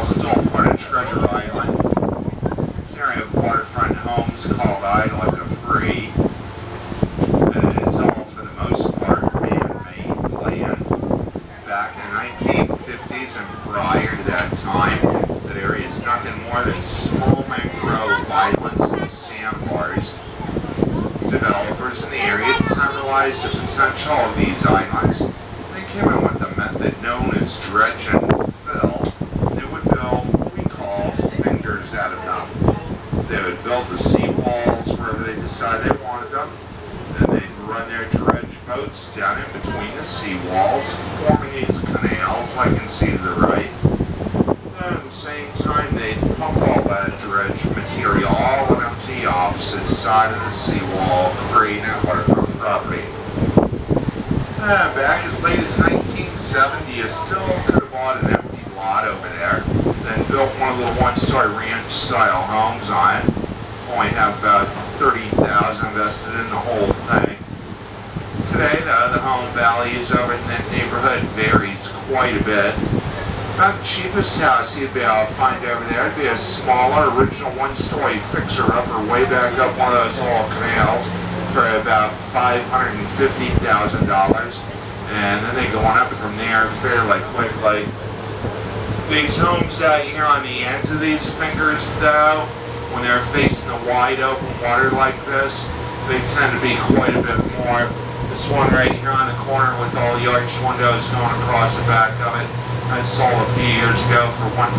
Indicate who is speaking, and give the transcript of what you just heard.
Speaker 1: still part of Treasure Island. An area of waterfront homes called Isla Capri. And it is all, for the most part, man-made land. Back in the 1950s and prior to that time, that area is nothing more than small mangrove islands and sandbars. Developers in the area realized the potential of these islands. They came in with a method known as dredge and fill. They would build what we call fingers out of them. They would build the seawalls wherever they decided they wanted them. Then they'd run their dredge boats down in between the seawalls, forming these canals like you can see to the right. And at the same time, they'd pump all that dredge material all the around to the opposite side of the seawall, creating that waterfront property. Uh, back as late as 1970, you still could have bought an empty lot over there, of the little one-story ranch-style homes on it. Only have about 30000 invested in the whole thing. Today, though, the home values over in that neighborhood varies quite a bit. About the cheapest house you'd be able to find over there would be a smaller, original one-story fixer-upper way back up one of those little canals for about $550,000. And then they go on up from there fairly quickly. These homes out here on the ends of these fingers, though, when they're facing the wide open water like this, they tend to be quite a bit more. This one right here on the corner with all the arched windows going across the back of it, I sold a few years ago for one.